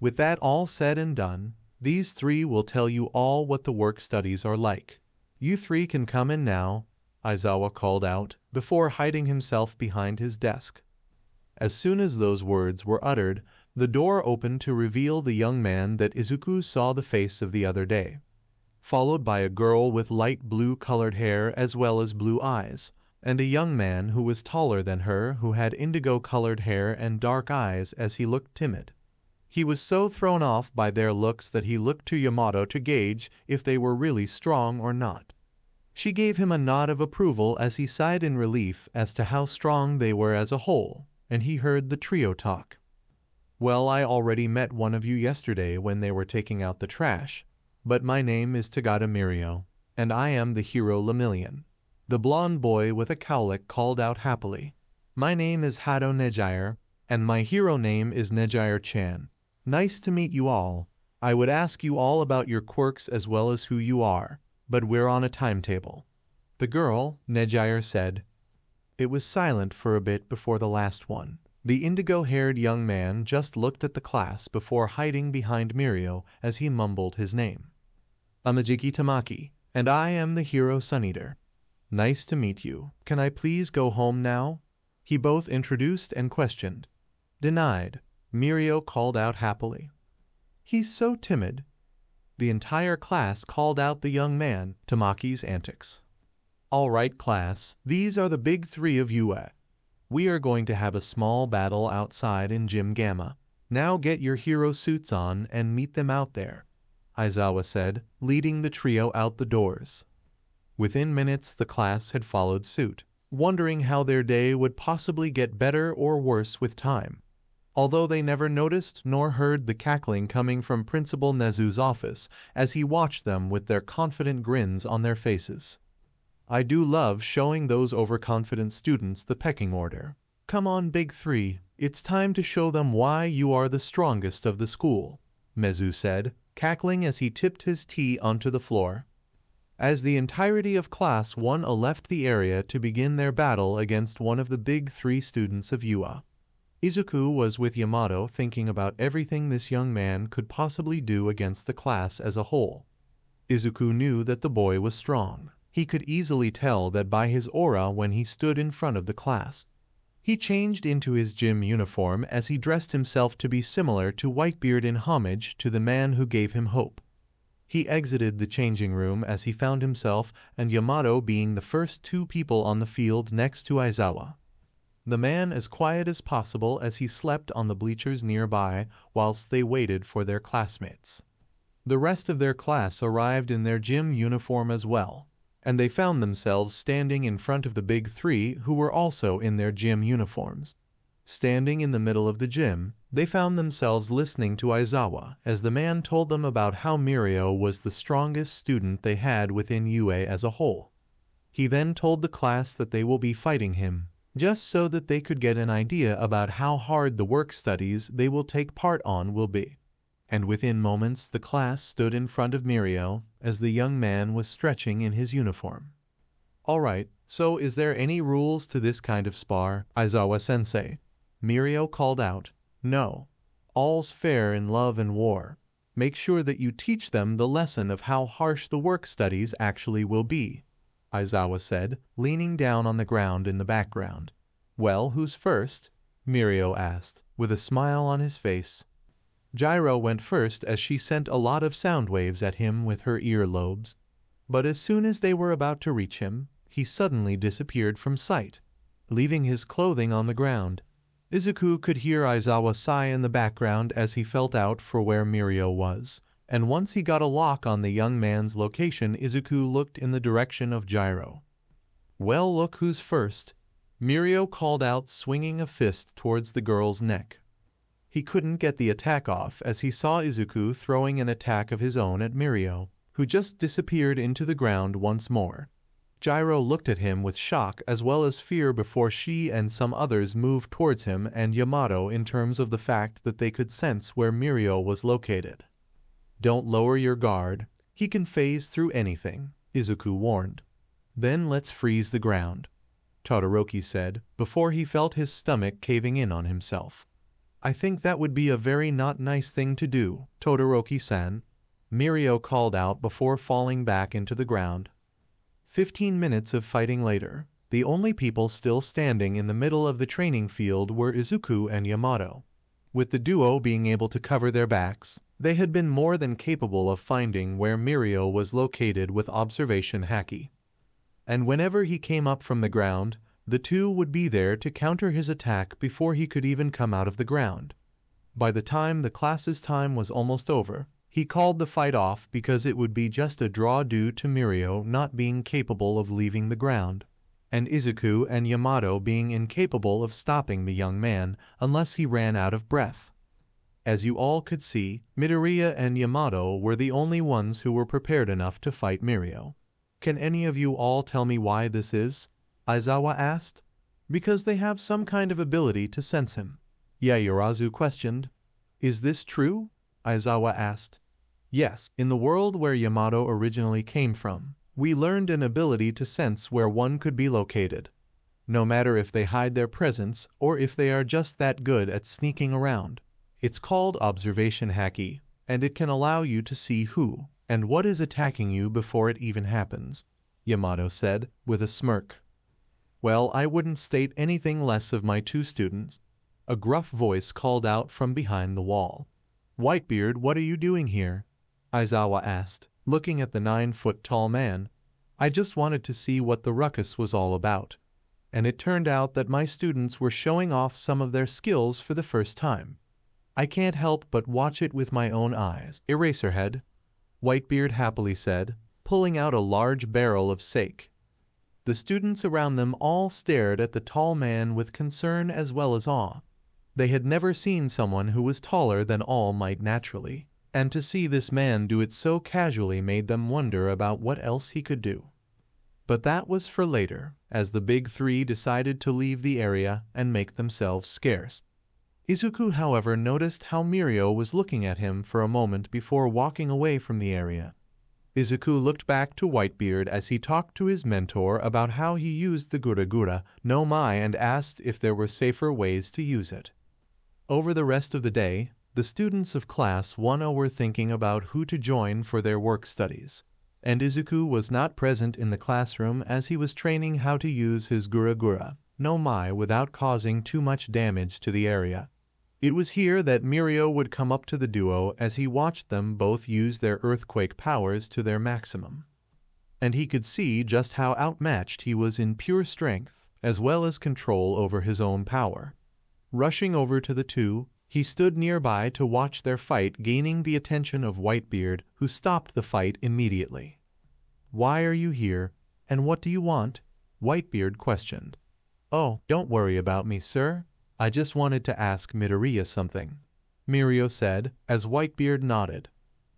Speaker 2: With that all said and done, these three will tell you all what the work studies are like. You three can come in now, Aizawa called out, before hiding himself behind his desk. As soon as those words were uttered, the door opened to reveal the young man that Izuku saw the face of the other day, followed by a girl with light blue colored hair as well as blue eyes, and a young man who was taller than her who had indigo colored hair and dark eyes as he looked timid. He was so thrown off by their looks that he looked to Yamato to gauge if they were really strong or not. She gave him a nod of approval as he sighed in relief as to how strong they were as a whole, and he heard the trio talk. Well, I already met one of you yesterday when they were taking out the trash, but my name is Togata Mirio, and I am the hero Lemillion. The blond boy with a cowlick called out happily. My name is Hado Nejire, and my hero name is Nejire Chan. Nice to meet you all. I would ask you all about your quirks as well as who you are, but we're on a timetable. The girl, Nejire said. It was silent for a bit before the last one. The indigo-haired young man just looked at the class before hiding behind Mirio as he mumbled his name. Amajiki Tamaki, and I am the hero Sun Eater. Nice to meet you. Can I please go home now? He both introduced and questioned. Denied. Mirio called out happily. He's so timid. The entire class called out the young man, Tamaki's antics. All right, class, these are the big three of UA. We are going to have a small battle outside in Gym Gamma. Now get your hero suits on and meet them out there, Aizawa said, leading the trio out the doors. Within minutes, the class had followed suit, wondering how their day would possibly get better or worse with time although they never noticed nor heard the cackling coming from Principal Nezu's office as he watched them with their confident grins on their faces. I do love showing those overconfident students the pecking order. Come on, Big Three, it's time to show them why you are the strongest of the school, Nezu said, cackling as he tipped his tea onto the floor. As the entirety of Class 1 a left the area to begin their battle against one of the big three students of UA. Izuku was with Yamato thinking about everything this young man could possibly do against the class as a whole. Izuku knew that the boy was strong. He could easily tell that by his aura when he stood in front of the class. He changed into his gym uniform as he dressed himself to be similar to Whitebeard in homage to the man who gave him hope. He exited the changing room as he found himself and Yamato being the first two people on the field next to Aizawa the man as quiet as possible as he slept on the bleachers nearby whilst they waited for their classmates. The rest of their class arrived in their gym uniform as well, and they found themselves standing in front of the big three who were also in their gym uniforms. Standing in the middle of the gym, they found themselves listening to Aizawa as the man told them about how Mirio was the strongest student they had within UA as a whole. He then told the class that they will be fighting him just so that they could get an idea about how hard the work studies they will take part on will be. And within moments the class stood in front of Mirio as the young man was stretching in his uniform. All right, so is there any rules to this kind of spar, Aizawa-sensei? Mirio called out, No. All's fair in love and war. Make sure that you teach them the lesson of how harsh the work studies actually will be. Aizawa said, leaning down on the ground in the background. Well, who's first? Mirio asked, with a smile on his face. Jiro went first as she sent a lot of sound waves at him with her ear lobes. But as soon as they were about to reach him, he suddenly disappeared from sight, leaving his clothing on the ground. Izuku could hear Aizawa sigh in the background as he felt out for where Mirio was and once he got a lock on the young man's location, Izuku looked in the direction of Jiro. Well, look who's first. Mirio called out, swinging a fist towards the girl's neck. He couldn't get the attack off as he saw Izuku throwing an attack of his own at Mirio, who just disappeared into the ground once more. Jiro looked at him with shock as well as fear before she and some others moved towards him and Yamato in terms of the fact that they could sense where Mirio was located. Don't lower your guard. He can phase through anything, Izuku warned. Then let's freeze the ground, Todoroki said, before he felt his stomach caving in on himself. I think that would be a very not nice thing to do, Todoroki-san, Mirio called out before falling back into the ground. Fifteen minutes of fighting later, the only people still standing in the middle of the training field were Izuku and Yamato. With the duo being able to cover their backs, they had been more than capable of finding where Mirio was located with observation haki. And whenever he came up from the ground, the two would be there to counter his attack before he could even come out of the ground. By the time the class's time was almost over, he called the fight off because it would be just a draw due to Mirio not being capable of leaving the ground and Izuku and Yamato being incapable of stopping the young man unless he ran out of breath. As you all could see, Midoriya and Yamato were the only ones who were prepared enough to fight Mirio. Can any of you all tell me why this is? Aizawa asked. Because they have some kind of ability to sense him. Yaoyorozu questioned. Is this true? Aizawa asked. Yes, in the world where Yamato originally came from, we learned an ability to sense where one could be located, no matter if they hide their presence or if they are just that good at sneaking around. It's called observation haki, and it can allow you to see who and what is attacking you before it even happens, Yamato said with a smirk. Well, I wouldn't state anything less of my two students. A gruff voice called out from behind the wall. Whitebeard, what are you doing here? Aizawa asked looking at the nine-foot-tall man. I just wanted to see what the ruckus was all about. And it turned out that my students were showing off some of their skills for the first time. I can't help but watch it with my own eyes. Eraserhead, Whitebeard happily said, pulling out a large barrel of sake. The students around them all stared at the tall man with concern as well as awe. They had never seen someone who was taller than All Might naturally and to see this man do it so casually made them wonder about what else he could do. But that was for later, as the big three decided to leave the area and make themselves scarce. Izuku, however, noticed how Mirio was looking at him for a moment before walking away from the area. Izuku looked back to Whitebeard as he talked to his mentor about how he used the Gura Gura no Mi and asked if there were safer ways to use it. Over the rest of the day, the students of Class 1 were thinking about who to join for their work studies, and Izuku was not present in the classroom as he was training how to use his Gura Gura, no Mi, without causing too much damage to the area. It was here that Mirio would come up to the duo as he watched them both use their earthquake powers to their maximum. And he could see just how outmatched he was in pure strength, as well as control over his own power. Rushing over to the two, he stood nearby to watch their fight, gaining the attention of Whitebeard, who stopped the fight immediately. Why are you here, and what do you want? Whitebeard questioned. Oh, don't worry about me, sir. I just wanted to ask Midoriya something. Mirio said, as Whitebeard nodded.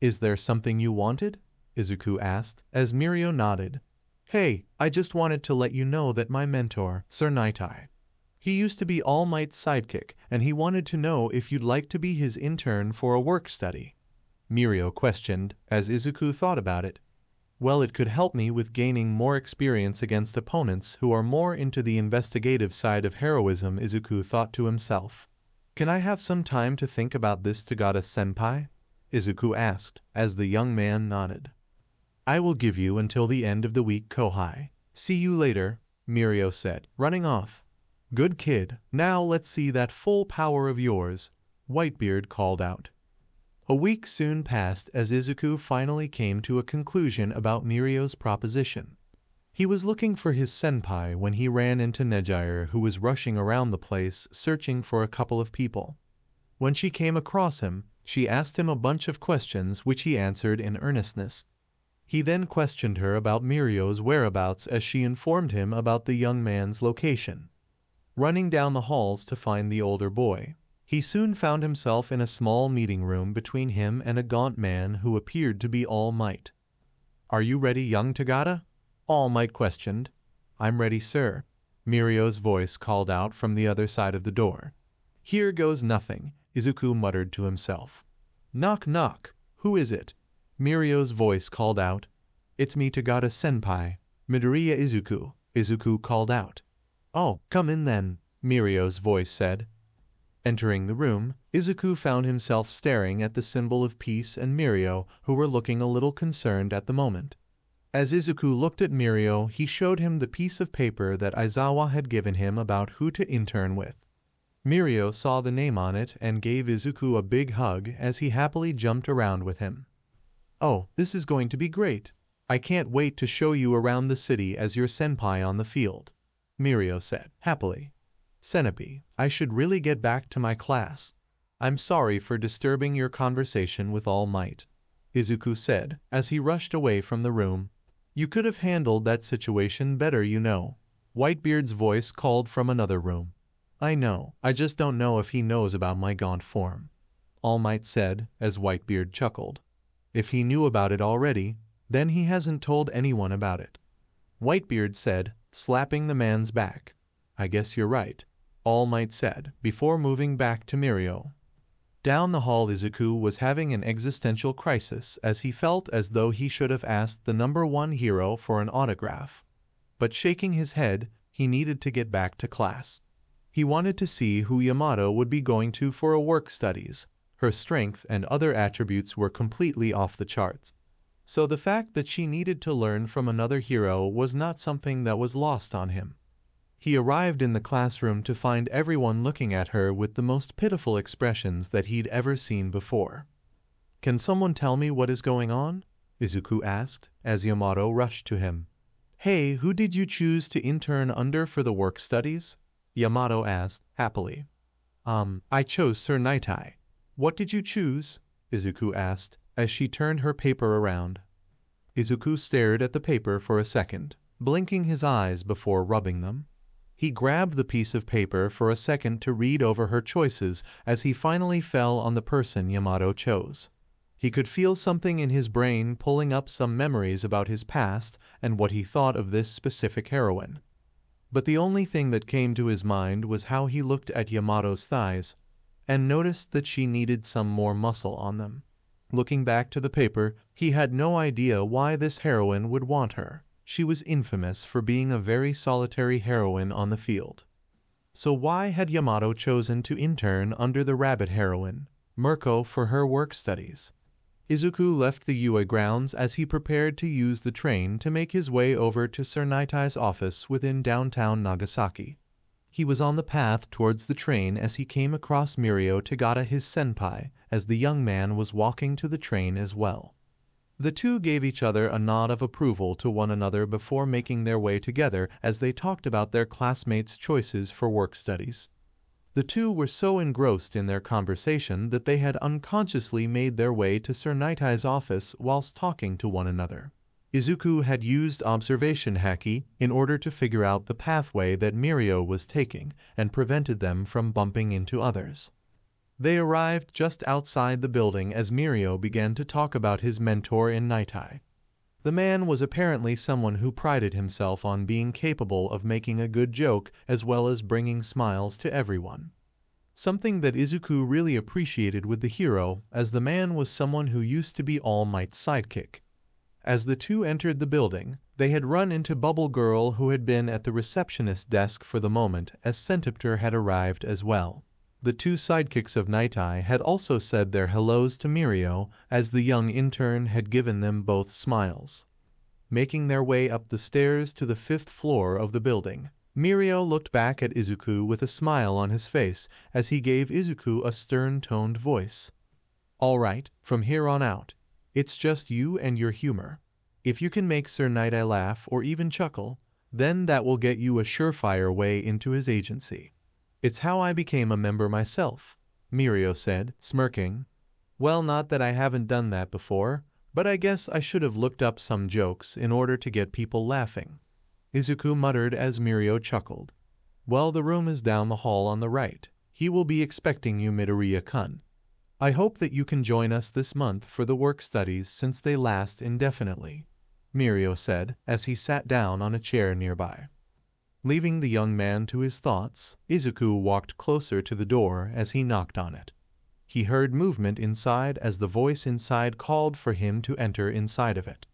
Speaker 2: Is there something you wanted? Izuku asked, as Mirio nodded. Hey, I just wanted to let you know that my mentor, Sir Nighteye, he used to be All Might's sidekick, and he wanted to know if you'd like to be his intern for a work study. Mirio questioned, as Izuku thought about it. Well, it could help me with gaining more experience against opponents who are more into the investigative side of heroism, Izuku thought to himself. Can I have some time to think about this, Togata-senpai? Izuku asked, as the young man nodded. I will give you until the end of the week, Kohai. See you later, Mirio said, running off. Good kid, now let's see that full power of yours, Whitebeard called out. A week soon passed as Izuku finally came to a conclusion about Mirio's proposition. He was looking for his senpai when he ran into Nejire who was rushing around the place searching for a couple of people. When she came across him, she asked him a bunch of questions which he answered in earnestness. He then questioned her about Mirio's whereabouts as she informed him about the young man's location running down the halls to find the older boy. He soon found himself in a small meeting room between him and a gaunt man who appeared to be All Might. Are you ready, young Togata? All Might questioned. I'm ready, sir. Mirio's voice called out from the other side of the door. Here goes nothing, Izuku muttered to himself. Knock knock, who is it? Mirio's voice called out. It's me Togata Senpai. Midoriya Izuku, Izuku called out. Oh, come in then, Mirio's voice said. Entering the room, Izuku found himself staring at the symbol of peace and Mirio, who were looking a little concerned at the moment. As Izuku looked at Mirio, he showed him the piece of paper that Aizawa had given him about who to intern with. Mirio saw the name on it and gave Izuku a big hug as he happily jumped around with him. Oh, this is going to be great. I can't wait to show you around the city as your senpai on the field, Mirio said, happily. Senpai, I should really get back to my class. I'm sorry for disturbing your conversation with All Might, Izuku said as he rushed away from the room. You could have handled that situation better, you know. Whitebeard's voice called from another room. I know, I just don't know if he knows about my gaunt form. All Might said as Whitebeard chuckled. If he knew about it already, then he hasn't told anyone about it. Whitebeard said, slapping the man's back. I guess you're right, All Might said, before moving back to Mirio. Down the hall Izuku was having an existential crisis as he felt as though he should have asked the number one hero for an autograph. But shaking his head, he needed to get back to class. He wanted to see who Yamato would be going to for a work studies. Her strength and other attributes were completely off the charts. So the fact that she needed to learn from another hero was not something that was lost on him. He arrived in the classroom to find everyone looking at her with the most pitiful expressions that he'd ever seen before. Can someone tell me what is going on? Izuku asked as Yamato rushed to him. Hey, who did you choose to intern under for the work studies? Yamato asked happily. Um, I chose Sir Nighteye. What did you choose? Izuku asked as she turned her paper around. Izuku stared at the paper for a second, blinking his eyes before rubbing them. He grabbed the piece of paper for a second to read over her choices as he finally fell on the person Yamato chose. He could feel something in his brain pulling up some memories about his past and what he thought of this specific heroine. But the only thing that came to his mind was how he looked at Yamato's thighs and noticed that she needed some more muscle on them. Looking back to the paper, he had no idea why this heroine would want her she was infamous for being a very solitary heroine on the field. So why had Yamato chosen to intern under the rabbit heroine, Mirko, for her work studies? Izuku left the UA grounds as he prepared to use the train to make his way over to Sir Nighteye's office within downtown Nagasaki. He was on the path towards the train as he came across Mirio Togata his senpai, as the young man was walking to the train as well. The two gave each other a nod of approval to one another before making their way together as they talked about their classmates' choices for work studies. The two were so engrossed in their conversation that they had unconsciously made their way to Sir Nighteye's office whilst talking to one another. Izuku had used observation haki in order to figure out the pathway that Mirio was taking and prevented them from bumping into others. They arrived just outside the building as Mirio began to talk about his mentor in Nighteye. The man was apparently someone who prided himself on being capable of making a good joke as well as bringing smiles to everyone. Something that Izuku really appreciated with the hero, as the man was someone who used to be All Might's sidekick. As the two entered the building, they had run into Bubble Girl who had been at the receptionist desk for the moment as Centipeder had arrived as well. The two sidekicks of Nighteye had also said their hellos to Mirio as the young intern had given them both smiles. Making their way up the stairs to the fifth floor of the building, Mirio looked back at Izuku with a smile on his face as he gave Izuku a stern-toned voice. All right, from here on out, it's just you and your humor. If you can make Sir Nighteye laugh or even chuckle, then that will get you a surefire way into his agency. It's how I became a member myself, Mirio said, smirking. Well, not that I haven't done that before, but I guess I should have looked up some jokes in order to get people laughing. Izuku muttered as Mirio chuckled. Well, the room is down the hall on the right. He will be expecting you Midoriya-kun. I hope that you can join us this month for the work studies since they last indefinitely, Mirio said as he sat down on a chair nearby. Leaving the young man to his thoughts, Izuku walked closer to the door as he knocked on it. He heard movement inside as the voice inside called for him to enter inside of it.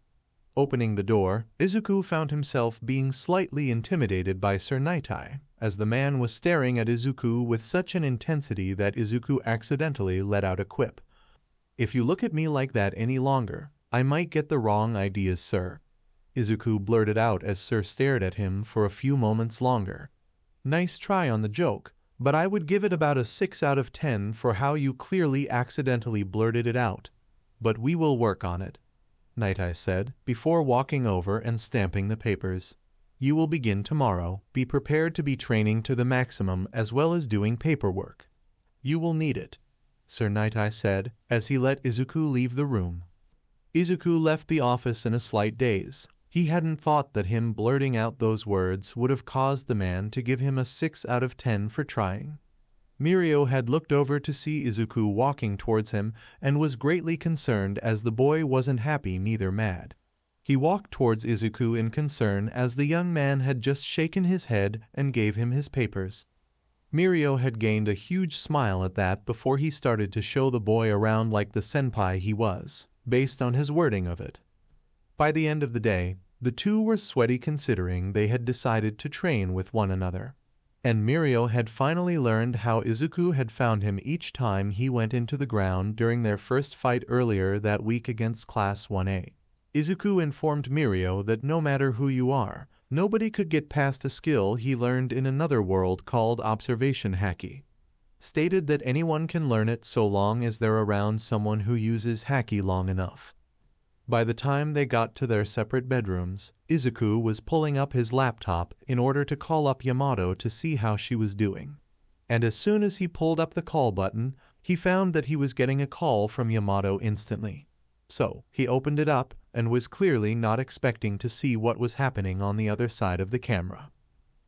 Speaker 2: Opening the door, Izuku found himself being slightly intimidated by Sir Nighteye, as the man was staring at Izuku with such an intensity that Izuku accidentally let out a quip. If you look at me like that any longer, I might get the wrong ideas, sir. Izuku blurted out as Sir stared at him for a few moments longer. Nice try on the joke, but I would give it about a 6 out of 10 for how you clearly accidentally blurted it out. But we will work on it. Nighteye said, before walking over and stamping the papers. You will begin tomorrow. Be prepared to be training to the maximum as well as doing paperwork. You will need it, Sir Nighteye said as he let Izuku leave the room. Izuku left the office in a slight daze. He hadn't thought that him blurting out those words would have caused the man to give him a 6 out of 10 for trying. Mirio had looked over to see Izuku walking towards him and was greatly concerned as the boy wasn't happy neither mad. He walked towards Izuku in concern as the young man had just shaken his head and gave him his papers. Mirio had gained a huge smile at that before he started to show the boy around like the senpai he was, based on his wording of it. By the end of the day, the two were sweaty considering they had decided to train with one another and Mirio had finally learned how Izuku had found him each time he went into the ground during their first fight earlier that week against Class 1A. Izuku informed Mirio that no matter who you are, nobody could get past a skill he learned in another world called Observation Haki. Stated that anyone can learn it so long as they're around someone who uses Haki long enough. By the time they got to their separate bedrooms, Izuku was pulling up his laptop in order to call up Yamato to see how she was doing. And as soon as he pulled up the call button, he found that he was getting a call from Yamato instantly. So, he opened it up and was clearly not expecting to see what was happening on the other side of the camera.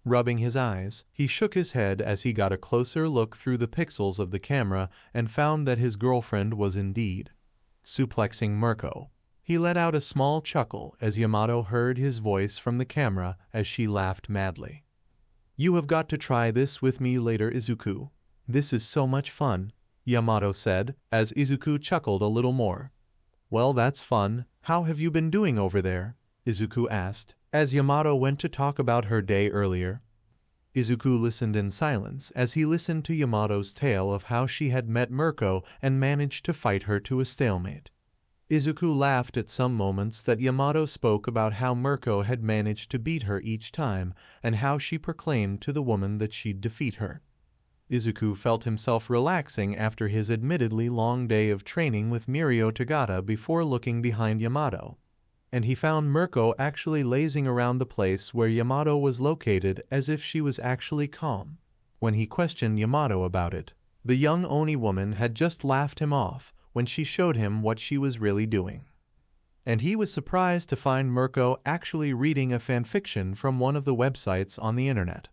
Speaker 2: Rubbing his eyes, he shook his head as he got a closer look through the pixels of the camera and found that his girlfriend was indeed suplexing Mirko. He let out a small chuckle as Yamato heard his voice from the camera as she laughed madly. You have got to try this with me later, Izuku. This is so much fun, Yamato said as Izuku chuckled a little more. Well, that's fun. How have you been doing over there? Izuku asked as Yamato went to talk about her day earlier. Izuku listened in silence as he listened to Yamato's tale of how she had met Mirko and managed to fight her to a stalemate. Izuku laughed at some moments that Yamato spoke about how Mirko had managed to beat her each time and how she proclaimed to the woman that she'd defeat her. Izuku felt himself relaxing after his admittedly long day of training with Mirio Togata before looking behind Yamato, and he found Mirko actually lazing around the place where Yamato was located as if she was actually calm. When he questioned Yamato about it, the young Oni woman had just laughed him off when she showed him what she was really doing. And he was surprised to find Mirko actually reading a fanfiction from one of the websites on the internet.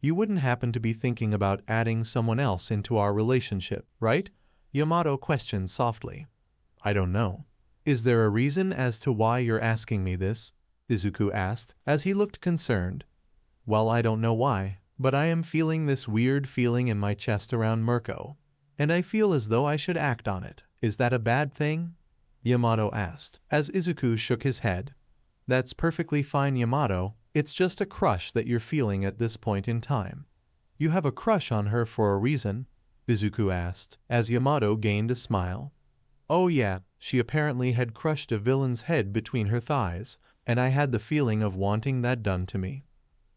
Speaker 2: You wouldn't happen to be thinking about adding someone else into our relationship, right? Yamato questioned softly. I don't know. Is there a reason as to why you're asking me this? Izuku asked, as he looked concerned. Well, I don't know why, but I am feeling this weird feeling in my chest around Mirko and I feel as though I should act on it. Is that a bad thing? Yamato asked, as Izuku shook his head. That's perfectly fine, Yamato. It's just a crush that you're feeling at this point in time. You have a crush on her for a reason, Izuku asked, as Yamato gained a smile. Oh yeah, she apparently had crushed a villain's head between her thighs, and I had the feeling of wanting that done to me.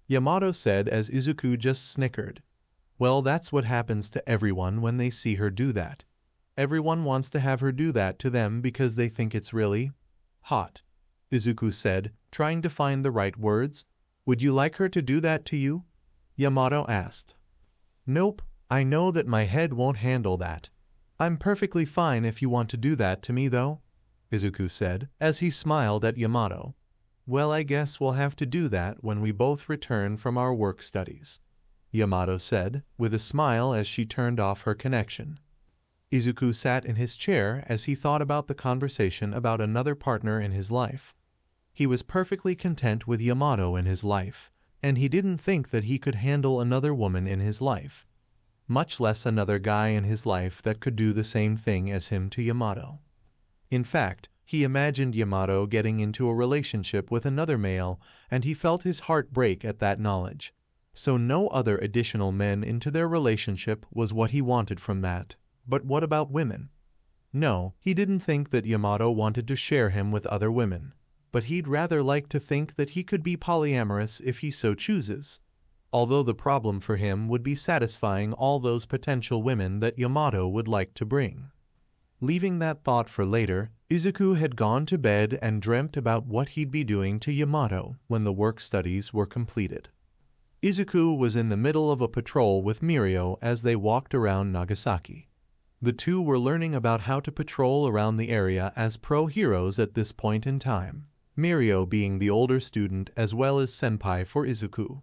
Speaker 2: Yamato said as Izuku just snickered. Well, that's what happens to everyone when they see her do that. Everyone wants to have her do that to them because they think it's really hot. Izuku said, trying to find the right words. Would you like her to do that to you? Yamato asked. Nope, I know that my head won't handle that. I'm perfectly fine if you want to do that to me, though, Izuku said, as he smiled at Yamato. Well, I guess we'll have to do that when we both return from our work studies. Yamato said, with a smile as she turned off her connection. Izuku sat in his chair as he thought about the conversation about another partner in his life. He was perfectly content with Yamato in his life, and he didn't think that he could handle another woman in his life, much less another guy in his life that could do the same thing as him to Yamato. In fact, He imagined Yamato getting into a relationship with another male, and he felt his heart break at that knowledge. So no other additional men into their relationship was what he wanted from that. But what about women? No, he didn't think that Yamato wanted to share him with other women, but he'd rather like to think that he could be polyamorous if he so chooses. Although the problem for him would be satisfying all those potential women that Yamato would like to bring. Leaving that thought for later, Izuku had gone to bed and dreamt about what he'd be doing to Yamato when the work studies were completed. Izuku was in the middle of a patrol with Mirio as they walked around Nagasaki. The two were learning about how to patrol around the area as pro heroes at this point in time, Mirio being the older student as well as senpai for Izuku.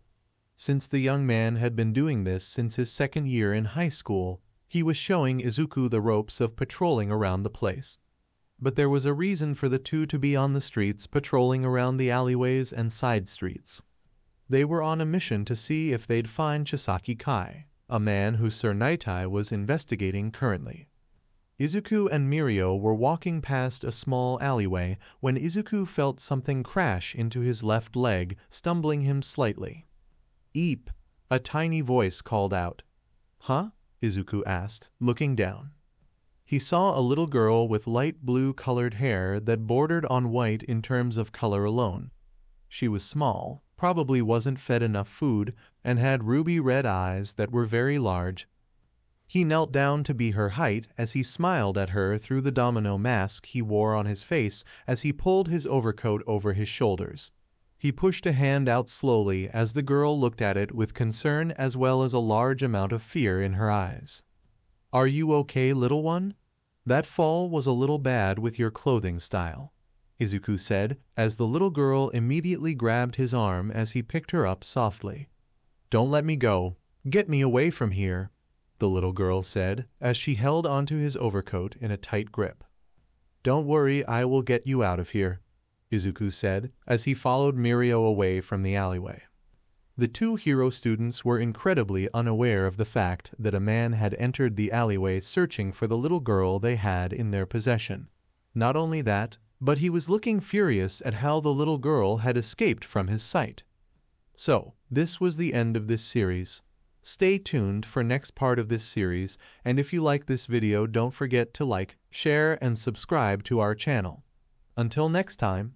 Speaker 2: Since the young man had been doing this since his second year in high school, he was showing Izuku the ropes of patrolling around the place. But there was a reason for the two to be on the streets patrolling around the alleyways and side streets. They were on a mission to see if they'd find Chisaki Kai, a man who Sir Nighteye was investigating currently. Izuku and Mirio were walking past a small alleyway when Izuku felt something crash into his left leg, stumbling him slightly. Eep! A tiny voice called out. Huh? Izuku asked, looking down. He saw a little girl with light blue colored hair that bordered on white in terms of color alone. She was small, probably wasn't fed enough food, and had ruby red eyes that were very large. He knelt down to be her height as he smiled at her through the domino mask he wore on his face as he pulled his overcoat over his shoulders. He pushed a hand out slowly as the girl looked at it with concern as well as a large amount of fear in her eyes. Are you okay, little one? That fall was a little bad with your clothing style. Izuku said, as the little girl immediately grabbed his arm as he picked her up softly. Don't let me go. Get me away from here, the little girl said, as she held onto his overcoat in a tight grip. Don't worry, I will get you out of here, Izuku said, as he followed Mirio away from the alleyway. The two hero students were incredibly unaware of the fact that a man had entered the alleyway searching for the little girl they had in their possession. Not only that, but he was looking furious at how the little girl had escaped from his sight. So, this was the end of this series. Stay tuned for next part of this series, and if you like this video don't forget to like, share, and subscribe to our channel. Until next time.